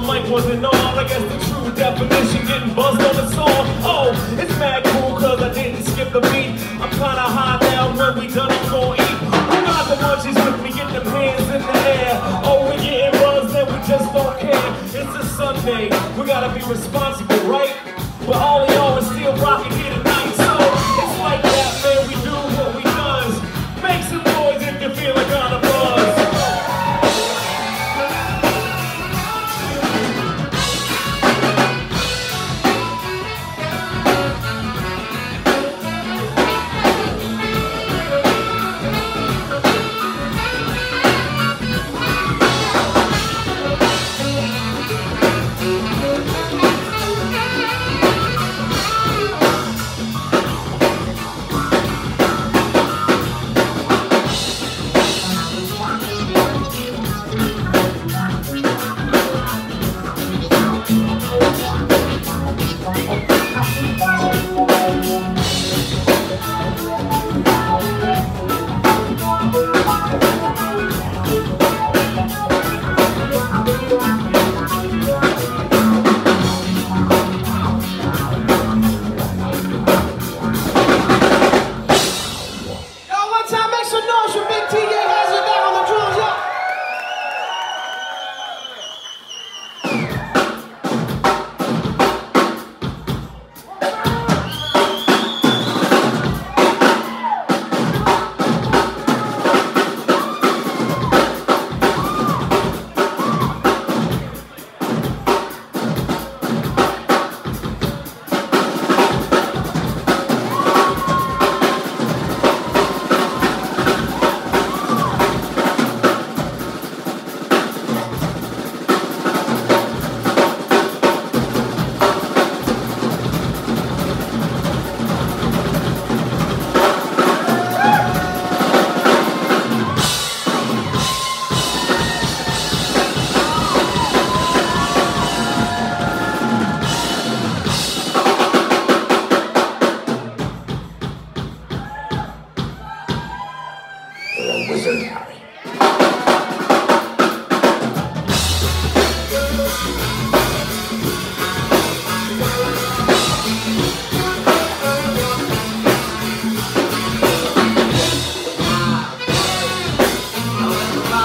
mic wasn't on. I guess the true definition getting buzzed on the song. Oh, it's mad cool cause I didn't skip the beat. I'm kinda high now when we done, I'm gonna eat. We got the munchies with me? Get them hands in the air. Oh, we getting buzzed and we just don't care. It's a Sunday, we gotta be responsible,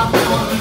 amor.